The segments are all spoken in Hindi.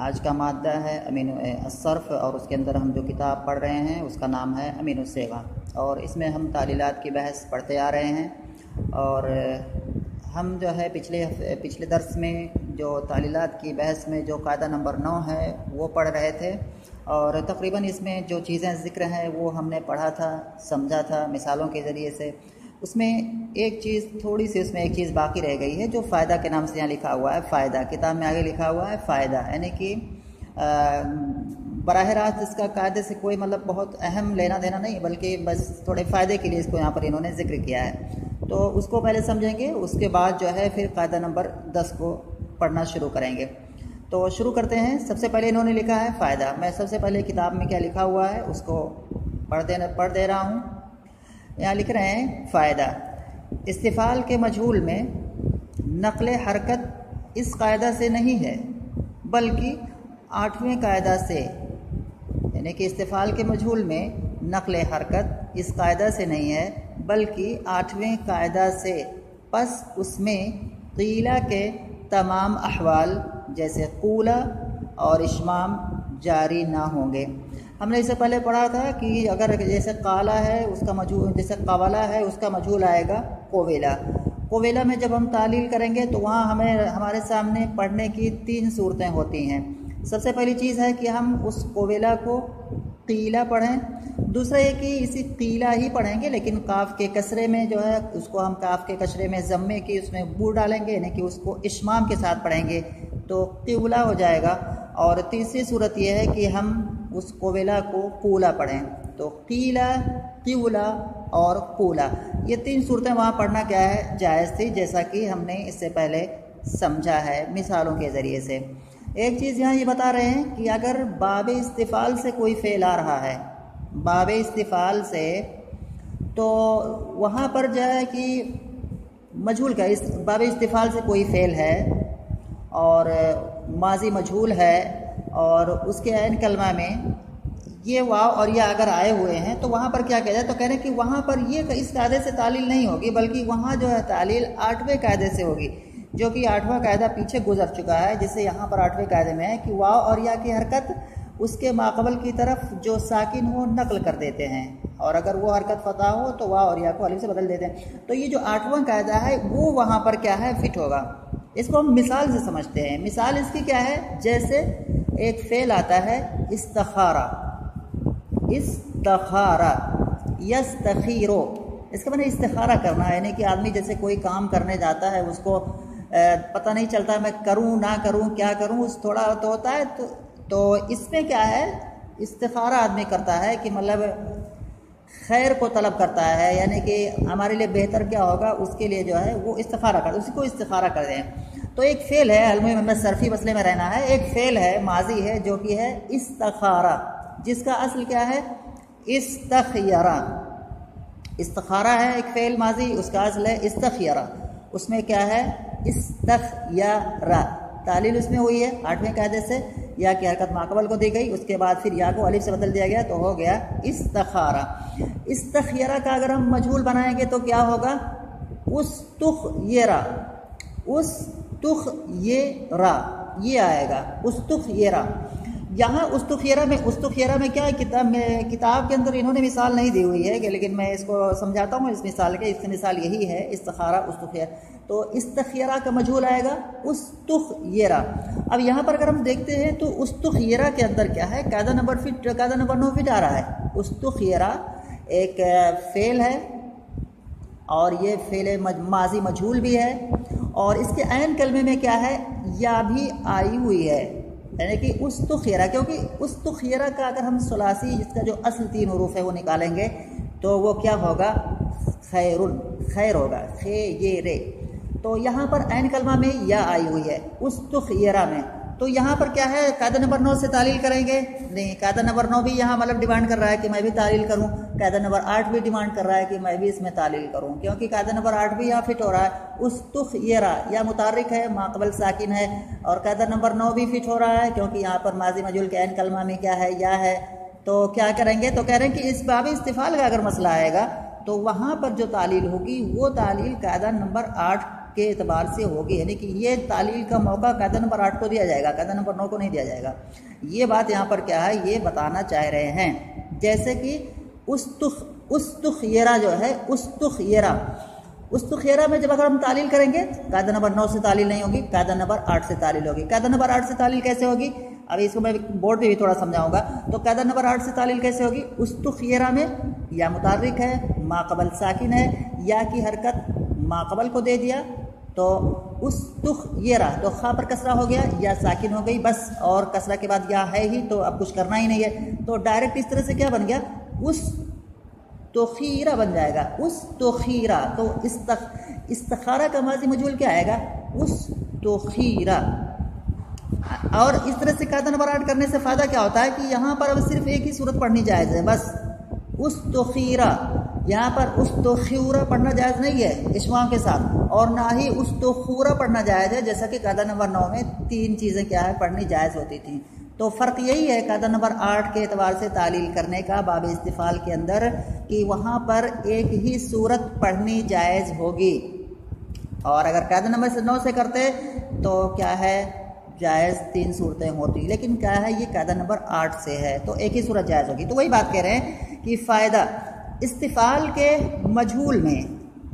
आज का मादा है अमीन असरफ और उसके अंदर हम जो किताब पढ़ रहे हैं उसका नाम है अमीन सेगा और इसमें हम तालीलात की बहस पढ़ते आ रहे हैं और हम जो है पिछले पिछले दर्स में जो तालीलात की बहस में जो कायदा नंबर नौ है, वो पढ़ रहे थे। और तकरीबन इसमें जो चीज़ें ज़िक्र हैं, वो हमने पढ़ा था, समझा था मिसालों के ज़रिए से। उसमें एक चीज़, थोड़ी सी उसमें एक चीज़ बाकी रह गई है, जो फ़ायदा के नाम से यहाँ लिखा हुआ है, फ़ायदा। किताब में आगे लिखा हुआ है, फ़ायदा। यानी कि बरह रास्त इसका कायदे से कोई मतलब बहुत अहम लेना देना नहीं, बल्कि बस थोड़े फ़ायदे के लिए इसको यहाँ पर इन्होंने ज़िक्र किया है। तो उसको पहले समझेंगे, उसके बाद जो है फिर कायदा नंबर दस को पढ़ना शुरू करेंगे। तो शुरू करते हैं। सबसे पहले इन्होंने लिखा है फ़ायदा। मैं सबसे पहले किताब में क्या लिखा हुआ है, उसको पढ़ देना, पढ़ दे रहा हूँ। यहाँ लिख रहे हैं, फ़ायदा। इस्तीफ़ाल के मजहूल में नकल हरकत इस कायदा से नहीं है, बल्कि आठवें कायदा से। यानी कि इस्तीफ़ाल के मजहूल में नकल हरकत इस कायदा से नहीं है बल्कि आठवें कायदा से पस उसमें कीला के तमाम अहवाल, जैसे कूला और इशमाम, जारी ना होंगे। हमने इससे पहले पढ़ा था कि अगर जैसे काला है, उसका मजहूल जैसे कवाला है, उसका मजहूल आएगा कोवेला। कोवेला में जब हम तालील करेंगे तो वहाँ हमें, हमारे सामने पढ़ने की तीन सूरतें होती हैं। सबसे पहली चीज़ है कि हम उस कोवेला को कीला पढ़ें। दूसरा ये कि इसी कीला ही पढ़ेंगे, लेकिन काफ के कसरे में जो है, उसको हम काफ के कचरे में ज़म्मे की उसमें बू डालेंगे, यानी कि उसको इश्माम के साथ पढ़ेंगे तो किवला हो जाएगा। और तीसरी सूरत यह है कि हम उस कोवेला को कूला पढ़ें। तो कीला किवला और कूला ये तीन सूरतें वहाँ पढ़ना क्या है? जायज़ थी, जैसा कि हमने इससे पहले समझा है, मिसालों के ज़रिए से। एक चीज़ यहाँ ये बता रहे हैं कि अगर बाब इस्तीफ़ाल से कोई फ़ेल आ रहा है, बाब इस्तीफ़ाल से तो वहाँ पर जो है कि मजहूल का इस, बाब इस्तीफ़ाल से कोई फ़ेल है और माजी मजहूल है और उसके आन कलमा में ये वाव और यह अगर आए हुए हैं तो वहाँ पर क्या कह जाए तो कह रहे हैं कि वहाँ पर ये इस कायदे से तालील नहीं होगी, बल्कि वहाँ जो है तालील आठवें कायदे से होगी। जो कि आठवां कायदा पीछे गुजर चुका है जिससे यहाँ पर आठवें कायदे में है कि वाव और या की हरकत उसके माकबल की तरफ़ जो साकिन हो नकल कर देते हैं। और अगर वो हरकत फतह हो तो वाह और या को अलिफ से बदल देते हैं। तो ये जो आठवां कायदा है, वो वहाँ पर क्या है? फिट होगा। इसको हम मिसाल से समझते हैं। मिसाल इसकी क्या है? जैसे एक फेल आता है, इस्तखारा। इस्तखारा। यस्तखीरो। इसका मैंने इस्तारा करना है, यानी कि आदमी जैसे कोई काम करने जाता है, उसको पता नहीं चलता मैं करूँ, ना करूँ, क्या करूँ, उस थोड़ा तो होता है तो तो इसमें क्या है इस्तारा आदमी करता है कि मतलब खैर को तलब करता है, यानी कि हमारे लिए बेहतर क्या होगा, उसके लिए जो है, वो इस्तारा कर, उसी को इस्तारा कर दें तो एक फेल है अलम में सरफी मसले में रहना है, एक फेल है, माजी है, जो कि है इस्तारा जिसका असल क्या है, इस्तखियारा। इस्तखारा है एक फेल माजी, उसका असल है इस्तखियारा। उसमें क्या है इस्तखियारा। तालील उसमें हुई है, आठवें कायदे से। या की हरकत माकबल को दी गई, उसके बाद फिर या को अलिफ से बदल दिया गया तो हो गया इस्तखारा। इस्तखियारा का अगर हम मजहूल बनाएँगे तो क्या होगा? उस तुख ये रा उस तुख ये रा ये आएगा उस तुख ये रा यहाँ उस्तुखियरा में उस्तुखियरा में क्या है? किताब में, किताब के अंदर इन्होंने मिसाल नहीं दी हुई है, कि लेकिन मैं इसको समझाता हूँ, इस मिसाल के इसकी मिसाल यही है, इस्तखारा उस्तुखिया तो इस्तखियरा का मजहूल आएगा उस्तुखियरा अब यहाँ पर अगर हम देखते हैं तो उस्तुखियरा के अंदर क्या है? कायदा नंबर फिट कायदा नंबर नौ फिट आ रहा है। उस्तुखियरा एक फेल है, और ये फेल माजी मजहूल भी है, और इसके आन कलमे में क्या है? या भी आई हुई है। यानी कि उस तो खेरा क्योंकि उस तो खेरा का अगर हम सलासी इसका जो असल तीन हरूफ है, वो निकालेंगे तो वो क्या होगा? खैरुन, खैर होगा। खे ये रे तो यहाँ पर ऐन कलमा में या आई हुई है, उस तो खेरा में। तो यहाँ पर क्या है, कायदा नंबर नौ से तालील करेंगे? नहीं, कायदा नंबर नौ भी यहाँ मतलब डिमांड कर रहा है कि मैं भी तालील करूँ। कायदा नंबर आठ भी डिमांड कर रहा है कि मैं भी इसमें तालील करूँ। क्योंकि कायदा नंबर आठ भी यहाँ फिट हो रहा है, उस तुख येरा या मुतारिक है, माकबल साकिन है, और कायदा नंबर नौ भी फिट हो रहा है, क्योंकि यहाँ पर माजी मजूल के एन कलमा में क्या है, या है। तो क्या करेंगे? तो कह रहे हैं कि इस बाबी इस्तीफ़ाल का अगर मसला आएगा तो वहाँ पर जो तालील होगी, वो तालील कायदा नंबर आठ के अतबार से होगी। यानी कि ये तालील का मौका कायदा नंबर आठ को दिया जाएगा कायदा नंबर नौ को नहीं दिया जाएगा। ये बात यहाँ पर क्या है? ये बताना चाह रहे हैं। जैसे कि उस तुख उस तुखरा जो है उस तुखरा उस तुखरा में जब अगर हम तालील करेंगे कायदा नंबर नौ से तालील नहीं होगी कायदा नंबर आठ से तालील होगी। कायदा नंबर आठ से तालील कैसे होगी? अभी इसको मैं बोर्ड पे भी थोड़ा समझाऊँगा। तो कायदा नंबर आठ से तालील कैसे होगी? उस तुखरा में या मुतारिक है, माकबल साकिन है, या की हरकत माकबल को दे दिया तो उस तुख ये रहा। तो खा पर कसरा हो गया, या साकिन हो गई, बस। और कसरा के बाद या है ही तो अब कुछ करना ही नहीं है। तो डायरेक्ट इस तरह से क्या बन गया? उस तोखीरा बन जाएगा। उस तोखीरा। तो इस तख इस्तखारा का माजी मजूल क्या आएगा? उस तोखीरा। और इस तरह से कायदा नंबर आठ करने से फ़ायदा क्या होता है? कि यहाँ पर अब सिर्फ़ एक ही सूरत पढ़नी जायज़ है, बस। उस तोखीरा। यहाँ पर उस तो खूरा पढ़ना जायज़ नहीं है इशमा के साथ। और ना ही उस तो खूरा पढ़ना जायज़ है, जैसा कि कायदा नंबर नौ में तीन चीज़ें क्या है, पढ़नी जायज़ होती थी। तो फ़र्क यही है कायदा नंबर आठ के एतबार से तालील करने का, बाब इस्तीफ़ाल के अंदर, कि वहाँ पर एक ही सूरत पढ़नी जायज़ होगी। और अगर कायदा नंबर नौ से करते तो क्या है, जायज़ तीन सूरतें होती। लेकिन क्या है, ये कायदा नंबर आठ से है तो एक ही सूरत जायज़ होगी। तो वही बात कह रहे हैं कि फ़ायदा इस्तीफ़ाल के मजहूल में,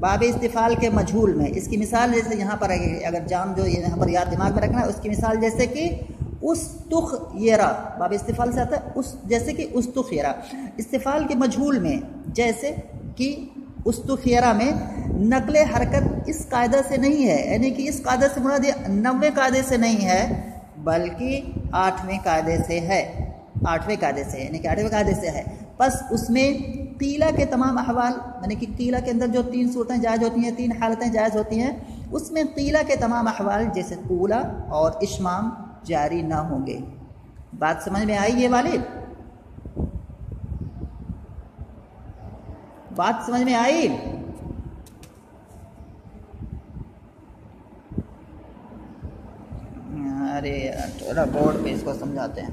बाब इस्तीफ़ाल के मजहूल में, इसकी मिसाल जैसे यहाँ पर अगर जाम जो यहाँ पर याद दिमाग में रखना है, उसकी मिसाल जैसे कि उस तुख येरा, बाब इस्तीफ़ाल से आता है, उस, जैसे कि उस तुख येरा। इस्तीफ़ाल के मजहूल में, जैसे कि उस तुखियरा में नकल हरकत इस कायदा से नहीं है, यानी कि इस कायदा से मुराद नवे कायदे से नहीं है, बल्कि आठवें कायदे से है, आठवें कायदे से यानी कि आठवें कायदे से है। बस उसमें तीला के तमाम अहवाल, यानी कि तीला के अंदर जो तीन सूरतें जायज़ होती हैं, तीन हालतें जायज़ होती हैं, उसमें तीला के तमाम अहवाल, जैसे तूला और इशमाम, जारी ना होंगे। बात समझ में आई ये वाली? बात समझ में आई? अरे थोड़ा बोर्ड पे इसको समझाते हैं।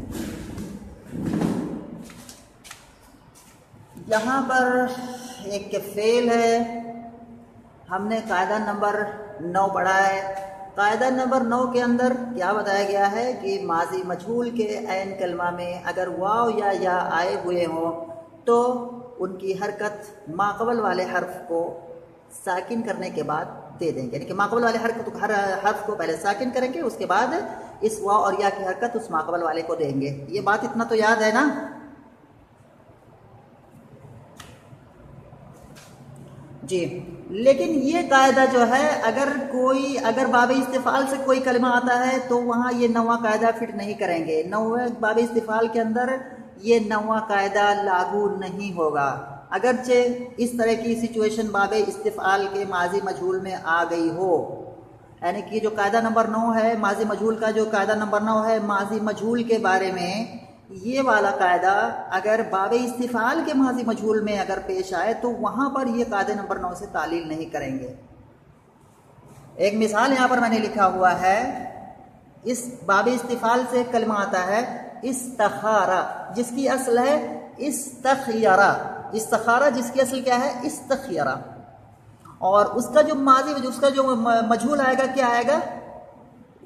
यहाँ पर एक फेल है। हमने कायदा नंबर नौ पढ़ा है। कायदा नंबर नौ के अंदर क्या बताया गया है कि माजी मजहूल के एन कलमा में अगर वाव या या आए हुए हों तो उनकी हरकत माकबल वाले हर्फ को साकिन करने के बाद दे देंगे। यानी कि माकबल वाले हरकत हर हर्फ को पहले साकिन करेंगे, उसके बाद इस वाव और या की हरकत उस माकबल वाले को देंगे। ये बात इतना तो याद है ना? जी। लेकिन ये कायदा जो है, अगर कोई, अगर बाब इस्तीफ़ाल से कोई कलमा आता है तो वहाँ ये नवा कायदा फिट नहीं करेंगे। नवे बाब इस्तीफ़ाल के अंदर ये नवा कायदा लागू नहीं होगा। अगरचे इस तरह की सिचुएशन बाब इस्तीफ़ाल के माजी मजहूल में आ गई हो। यानी कि जो कायदा नंबर नौ है, माजी मजहूल का जो कायदा नंबर नौ है, माजी मजहूल के बारे में ये वाला कायदा अगर बाब इस्तीफ़ाल के माजी मजहूल में अगर पेश आए तो वहाँ पर ये कायदे नंबर नौ से तालील नहीं करेंगे। एक मिसाल यहाँ पर मैंने लिखा हुआ है। इस बाब इस्तीफ़ाल से कलमा आता है, इस्तखारा, जिसकी असल है इस्तखियारा। इस्तखारा जिसकी असल क्या है? इस्तखियारा। और उसका जो माजी, उसका जो मजहूल आएगा, क्या आएगा?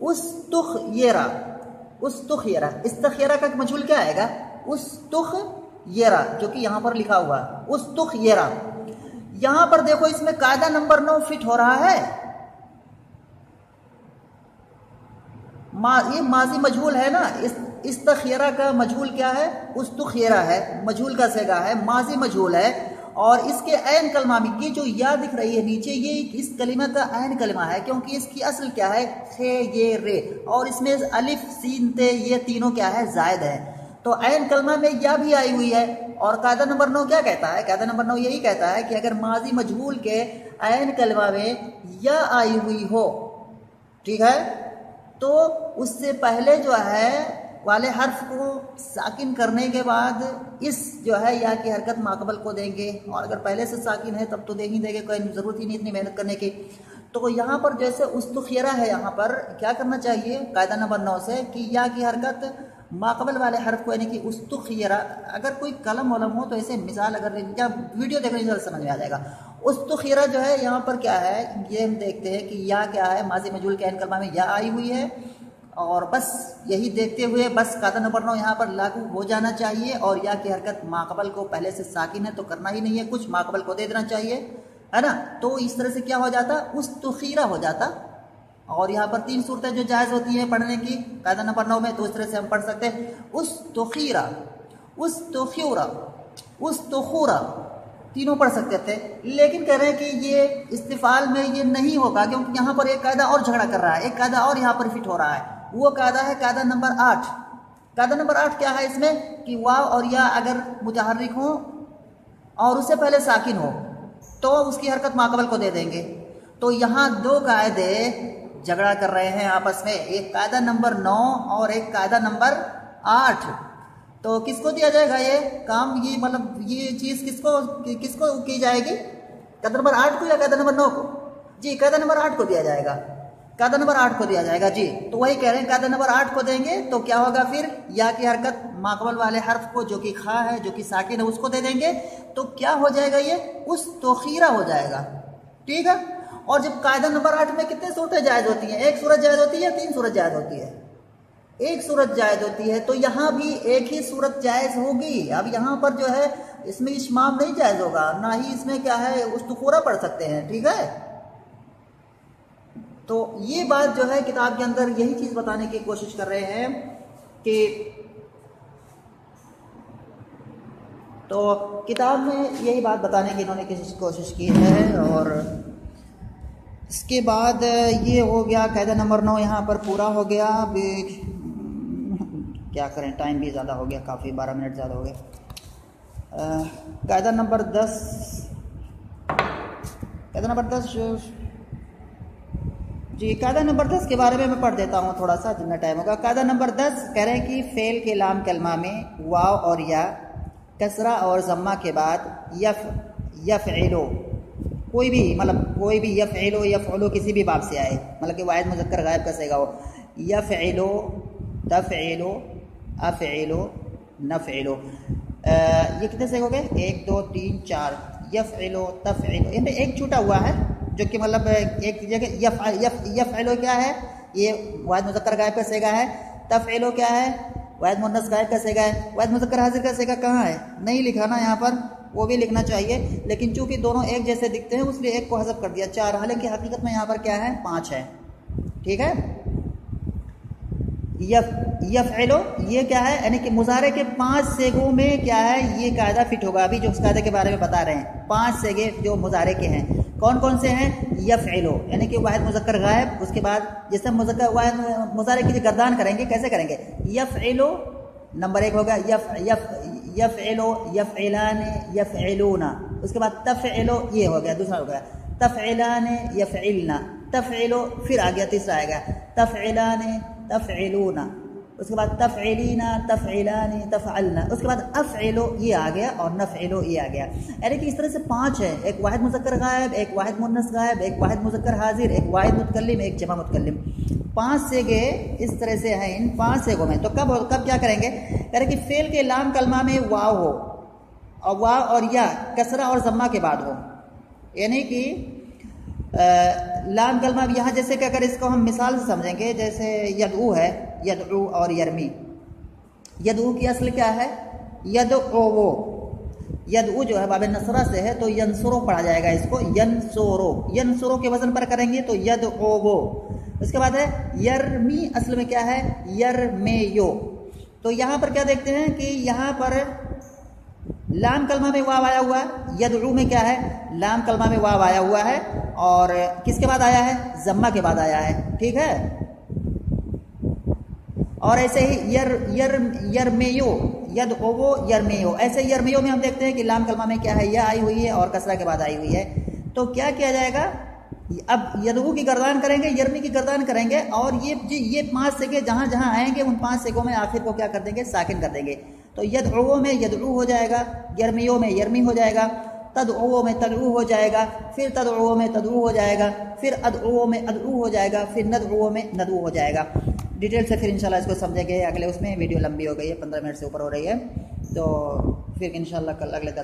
उस तुख उस तुख येरा इस तखियरा का मजहूल क्या आएगा? उस तुख येरा जो कि यहाँ पर लिखा हुआ है। उस तुख येरा यहाँ पर देखो इसमें कायदा नंबर नौ फिट हो रहा है। मा, ये माजी मजहूल है ना? इस इस तखियरा का मजहूल क्या है? उस तुखियरा है। मजहूल का सेगा है। माजी मजहूल है। और इसके ऐन कलमा में ये जो या दिख रही है नीचे, ये इस कलिमा का ऐन कलमा है, क्योंकि इसकी असल क्या है? खे, ये, रे। और इसमें अलिफ, सीन, ते, ये तीनों क्या है? जायद है। तो ऐन कलमा में या भी आई हुई है। और कायदा नंबर नौ क्या कहता है? कायदा नंबर नौ यही कहता है कि अगर माजी मजहूल के ऐन कलमा में या आई हुई हो, ठीक है? तो उससे पहले जो है वाले हर्फ को साकिन करने के बाद इस जो है या की हरकत माकबल को देंगे। और अगर पहले से साकिन है, तब तो दे ही देंगे, कोई ज़रूरत ही नहीं इतनी मेहनत करने की। तो यहाँ पर जैसे उस्तुखिरा है यहाँ पर, क्या करना चाहिए? कायदा नंबर नौ से कि या की हरकत माकबल वाले हर्फ को, यानी कि उस्तुखिरा, अगर कोई कलम वलम हो तो ऐसे मिसाल अगर या वीडियो देखने से समझ में आ जाएगा। उस्तुखिरा जो है यहाँ पर क्या है? ये हम देखते हैं कि या क्या है? माजी मजूल के कलमा में या आई हुई है। और बस यही देखते हुए बस कादा नंबर नौ यहाँ पर लागू हो जाना चाहिए और या की हरकत माकबल को पहले से साकिन है तो करना ही नहीं है, कुछ माकबल को दे देना चाहिए, है ना? तो इस तरह से क्या हो जाता? उस तुखीरा हो जाता। और यहाँ पर तीन सूरतें जो जायज़ होती हैं पढ़ने की कायदा नंबर नौ में तो इस तरह से हम पढ़ सकते हैं। उस तुखीरा उस तुखूरा उस तुखूरा तीनों पढ़ सकते थे। लेकिन कह रहे हैं कि ये इस्तीफाल में ये नहीं होगा क्योंकि यहाँ पर एक कायदा और झगड़ा कर रहा है, एक कायदा और यहाँ पर फिट हो रहा है। वो कायदा है कायदा नंबर आठ। कायदा नंबर आठ क्या है इसमें? कि वाव और या अगर मुतहरिक हो और उससे पहले साकिन हो तो उसकी हरकत माकबल को दे देंगे। तो यहाँ दो कायदे झगड़ा कर रहे हैं आपस में। एक कायदा नंबर नौ और एक कायदा नंबर आठ। तो किसको दिया जाएगा ये काम? ये मतलब ये चीज़ किसको किसको की जाएगी? कायदा नंबर आठ को या कायदा नंबर नौ को? जी, कायदा नंबर आठ को दिया जाएगा। कायदा नंबर आठ को दिया जाएगा, जी। तो वही कह रहे हैं कायदा नंबर आठ को देंगे तो क्या होगा फिर? या की हरकत माकबल वाले हर्फ को जो कि खा है, जो कि साकिन है, उसको दे देंगे। तो क्या हो जाएगा ये? उस तोखीरा हो जाएगा। ठीक है? और जब कायदा नंबर आठ में कितने सूरतें जायज़ होती हैं? एक सूरत जायज़ होती है तीन सूरत जायज़ होती है? एक सूरत जायज़ होती है तो यहाँ भी एक ही सूरत जायज़ होगी। अब यहाँ पर जो है, इसमें इशमाम नहीं जायज़ होगा, ना ही इसमें क्या है उस तो पढ़ सकते हैं, ठीक है? तो ये बात जो है किताब के अंदर यही चीज़ बताने की कोशिश कर रहे हैं कि तो किताब में यही बात बताने की इन्होंने किसी कोशिश की है और इसके बाद ये हो गया, कायदा नंबर नौ यहाँ पर पूरा हो गया। अभी क्या करें टाइम भी ज़्यादा हो गया, काफ़ी बारह मिनट ज़्यादा हो गया कायदा नंबर दस कायदा नंबर दस जी, कायदा नंबर दस के बारे में मैं पढ़ देता हूँ थोड़ा सा जितना टाइम होगा। कायदा नंबर दस कह रहे हैं कि फेल के लाम कलमा में वाव और या, कसरा और जम्मा के बाद यफ यफ एलो कोई भी मतलब कोई भी यफ एलो यफ एलो किसी भी बाप से आए। मतलब कि वायद मुजक्कर गायब कसेगा वो। यफ एलो तफ एलो अफ एलो नफ एलो ये कितने से हो गए? एक, दो, तीन, चार। यफ एलो तफ एलो इनमें एक छूटा हुआ है। जो कि मतलब एक जगह यफ एलो क्या है? ये वायद मुजक्कर गायब का सेगा है? तफ एलो क्या है? वायद मुन्नस गायब का सेगा है? वायद मुजक्कर हाजिर का? सेगा कहाँ है? नहीं लिखा ना यहाँ पर, वो भी लिखना चाहिए। लेकिन चूँकि दोनों एक जैसे दिखते हैं, उसलिए एक को हजब कर दिया। चार, हालाँकि हकीकत में यहाँ पर क्या है? पाँच है। ठीक है? यफ यफ एलो ये क्या है? यानी कि मुजारे के पाँच सेगों में क्या है? ये कायदा फिट होगा। अभी जो उस कायदे के बारे में बता रहे हैं। पाँच सेगे जो मुजारे के हैं। कौन कौन से हैं? यफ एलो यानी कि वाहिद मुजक्कर गायब, उसके बाद जैसे मुजक्कर, वाहिद मुजारे की गर्दान करेंगे, कैसे करेंगे? यफ एलो नंबर एक होगा यफ यफ यफ एलो यफ एलान यफ एलोना उसके बाद तफ एलो ये हो गया, दूसरा हो गया तफ एलान यफ एलना तफ एलो फिर आ गया तीसरा आएगा तफ एलान तफ एलोना उसके बाद तफ़ीना तफ़ीलानी तफ़लना उसके बाद अफ़लो ये आ गया और नफ़लो ये आ गया। यानी कि इस तरह से पाँच है। एक वाहिद मुजक्कर गायब, एक वाहिद मुन्नस गायब, एक वाहिद मुजक्कर हाजिर, एक वाहिद मुतकलम एक जमा मुतकलम पाँच सेगे इस तरह से हैं इन पाँच सेगों में तो कब कब क्या करेंगे? रहे कि फेल के लाम कलमा में वाव हो और वाव और या, कसरा और जम्मा के बाद हो। यानी कि लाम कलमा यहाँ जैसे कि अगर इसको हम मिसाल से समझेंगे, जैसे यदू है यदू और यरमी। यदू की असल क्या है? यद ओ वो। यदू जो है बाब नसरा से है तो यनसुरो पढ़ा जाएगा इसको यनसोरो यनसुरो के वज़न पर करेंगे तो यद ओ वो। उसके बाद है, यरमी असल में क्या है? यर मे यो तो यहाँ पर क्या देखते हैं कि यहाँ पर लाम कलमा में वाव आया हुआ है यदरू में क्या है? लाम कलमा में वाव आया हुआ है, और किसके बाद आया है? जम्मा के बाद आया है। ठीक है? और ऐसे ही यर यर, यरमेयो, यद ओवो, यरमेयो। ऐसे यरमेयो में हम देखते हैं कि लाम कलमा में क्या है? यह आई हुई है और कसरा के बाद आई हुई है। तो क्या किया जाएगा? अब यदू की गर्दान करेंगे, यरमी की गर्दान करेंगे और ये, जी, ये पाँच सेके जहाँ जहाँ आएँगे, उन पाँच सेकों में आखिर को क्या कर देंगे? साकिन कर देंगे। तो यदो में यदू हो जाएगा, यरमियों में यरमी हो जाएगा, तदो में तदू हो जाएगा, फिर तदो में तदू हो जाएगा, फिर अद अदो में अदू हो जाएगा, फिर नदो में नदू हो जाएगा। डिटेल से फिर इंशाल्लाह इसको समझेंगे। अगले उसमें वीडियो लंबी हो गई है, पंद्रह मिनट से ऊपर हो रही है। तो फिर इंशाल्लाह कल अगले दर्श